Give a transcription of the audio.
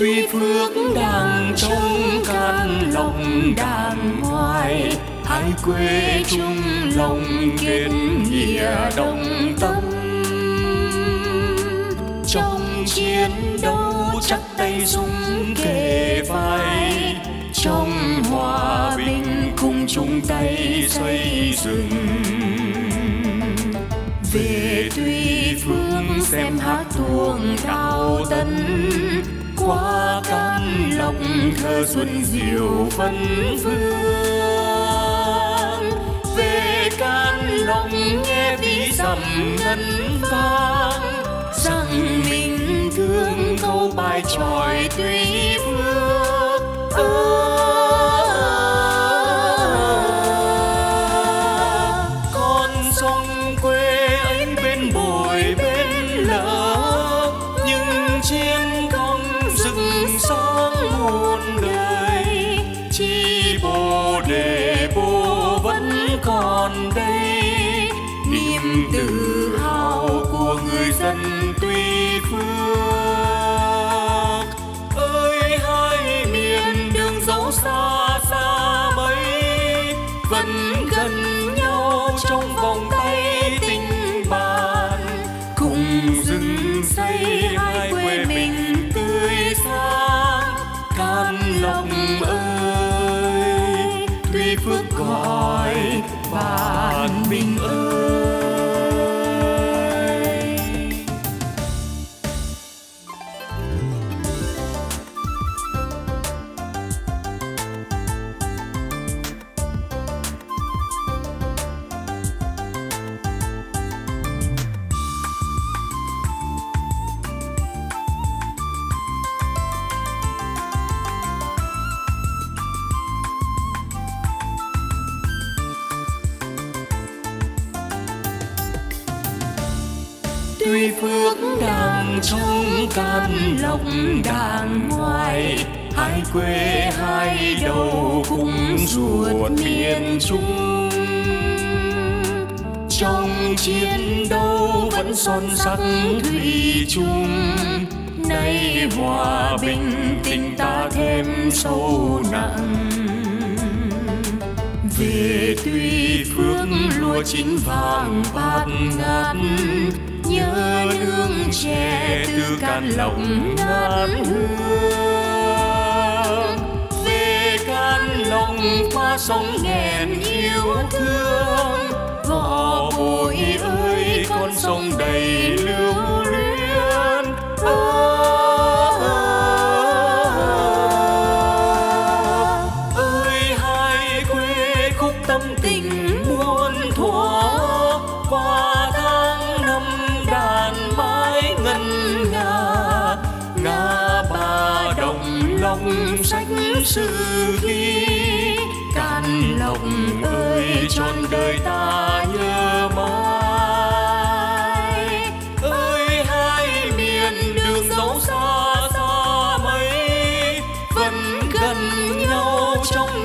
tuy phước đang trong can lòng đàng hoài hai quê chung lòng kết nghĩa đồng tâm. Trong chiến đấu chắc tay dung kề vai, trong hòa bình cùng chung tay xây dựng. Về tuy phương xem hát tuồng cao tân qua cánh lòng thơ xuân diệu phân phương. Về can lòng nghe ví dặm ngân vang, rằng mình thương câu bài tròi tuy phương niềm tự hào của người dân tuy phước. Ơi, hai miền đường dẫu xa xa mấy, vẫn gần nhau trong vòng tay tình bạn. Cùng rừng xây hai quê mình tươi sáng. Cam lòng ơi, tuy phước gọi bạn mình ơi. Tuy phước đang trong can lòng đàng ngoài. Hai quê hai đầu cùng ruột miền trung. Trong chiến đấu vẫn son sắt thủy chung. Nay hòa bình tình ta thêm sâu nặng. Về tuy phước lúa chín vàng bát ngát nhớ nương trẻ từ can lòng ngát hương. Về can lòng qua sông nghẹn yêu thương gò bồi ơi, con sông đầy lưu đọc sách sử ghi cạn lòng ơi, trọn đời ta nhớ mãi. Ơi, hai miền đường dẫu xa xa mấy, vẫn gần nhau trong